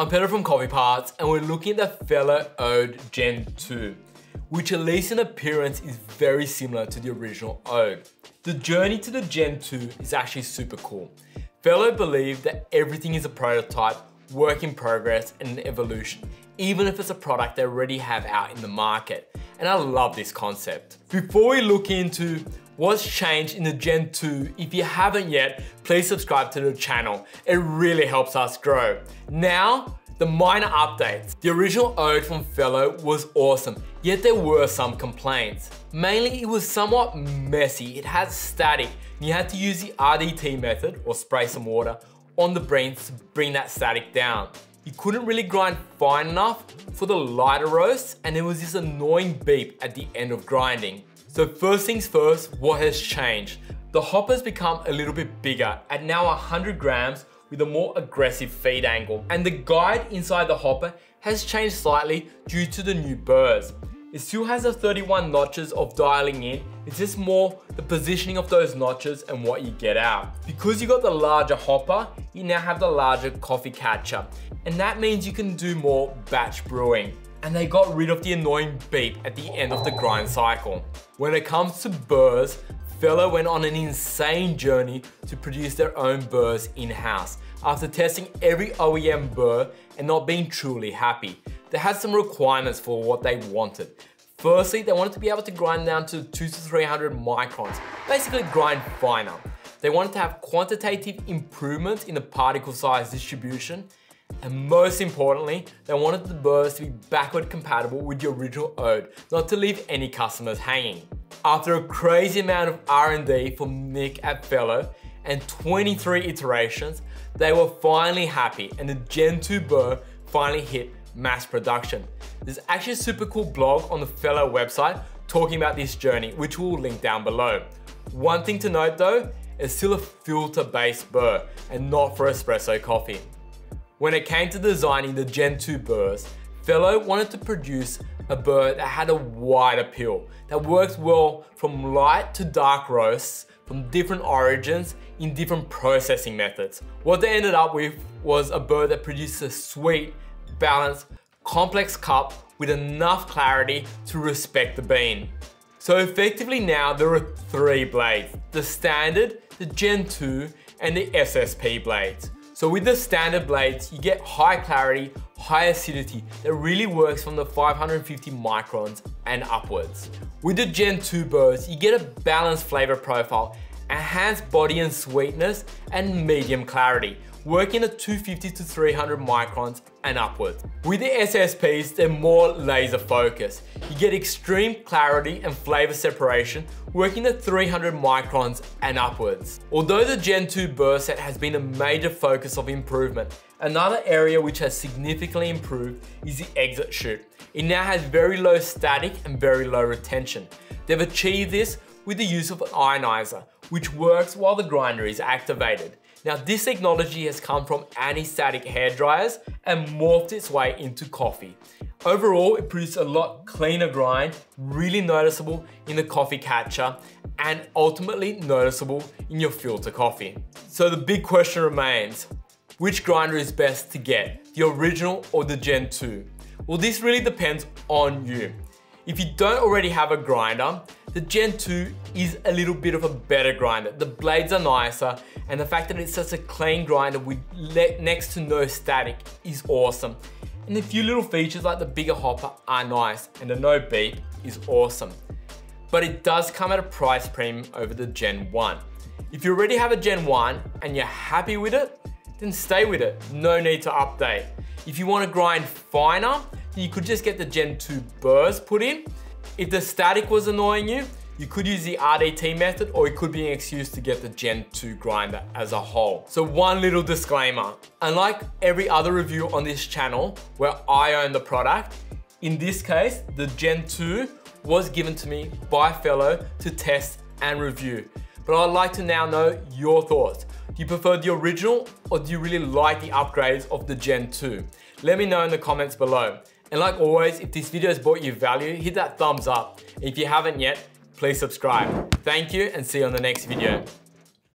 I'm Peter from Coffee Parts and we're looking at the Fellow Ode Gen 2, which at least in appearance is very similar to the original Ode. The journey to the Gen 2 is actually super cool. Fellow believe that everything is a prototype, work in progress, and an evolution, even if it's a product they already have out in the market. And I love this concept. Before we look into what's changed in the Gen 2. If you haven't yet, please subscribe to the channel. It really helps us grow. Now, the minor updates. The original Ode from Fellow was awesome, yet there were some complaints. Mainly, it was somewhat messy. It had static. You had to use the RDT method, or spray some water, on the brains to bring that static down. You couldn't really grind fine enough for the lighter roasts, and there was this annoying beep at the end of grinding. So first things first, what has changed? The hopper's become a little bit bigger at now 100 grams with a more aggressive feed angle. And the guide inside the hopper has changed slightly due to the new burrs. It still has the 31 notches of dialing in, it's just more the positioning of those notches and what you get out. Because you got the larger hopper, you now have the larger coffee catcher. And that means you can do more batch brewing and they got rid of the annoying beep at the end of the grind cycle. When it comes to burrs, Fellow went on an insane journey to produce their own burrs in-house after testing every OEM burr and not being truly happy. They had some requirements for what they wanted. Firstly, they wanted to be able to grind down to 2 to 300 microns, basically grind finer. They wanted to have quantitative improvements in the particle size distribution and most importantly, they wanted the burrs to be backward compatible with the original Ode, not to leave any customers hanging. After a crazy amount of R&D from Nick at Fellow and 23 iterations, they were finally happy and the Gen 2 burr finally hit mass production. There's actually a super cool blog on the Fellow website talking about this journey, which we'll link down below. One thing to note though, it's still a filter-based burr and not for espresso coffee. When it came to designing the Gen 2 burrs, Fellow wanted to produce a burr that had a wide appeal, that works well from light to dark roasts from different origins in different processing methods. What they ended up with was a burr that produced a sweet, balanced, complex cup with enough clarity to respect the bean. So effectively now there are three blades, the standard, the Gen 2, and the SSP blades. So with the standard blades, you get high clarity, high acidity that really works from the 550 microns and upwards. With the Gen 2 burrs, you get a balanced flavor profile, enhanced body and sweetness, and medium clarity, working at 250 to 300 microns and upwards. With the SSPs, they're more laser focused. You get extreme clarity and flavor separation working at 300 microns and upwards. Although the Gen 2 burr set has been a major focus of improvement, another area which has significantly improved is the exit chute. It now has very low static and very low retention. They've achieved this with the use of an ionizer, which works while the grinder is activated. Now this technology has come from anti-static hair dryers and morphed its way into coffee. Overall, it produced a lot cleaner grind, really noticeable in the coffee catcher, and ultimately noticeable in your filter coffee. So the big question remains, which grinder is best to get, the original or the Gen 2? Well, this really depends on you. If you don't already have a grinder, the Gen 2 is a little bit of a better grinder. The blades are nicer and the fact that it's such a clean grinder with next to no static is awesome. And a few little features like the bigger hopper are nice and the no beep is awesome. But it does come at a price premium over the Gen 1. If you already have a Gen 1 and you're happy with it, then stay with it. No need to update. If you want to grind finer, you could just get the Gen 2 burrs put in. If the static was annoying you, you could use the RDT method or it could be an excuse to get the Gen 2 grinder as a whole. So one little disclaimer, unlike every other review on this channel where I own the product, in this case, the Gen 2 was given to me by Fellow to test and review. But I'd like to now know your thoughts. Do you prefer the original or do you really like the upgrades of the Gen 2? Let me know in the comments below. And like always, if this video has brought you value, hit that thumbs up. If you haven't yet, please subscribe. Thank you and see you on the next video.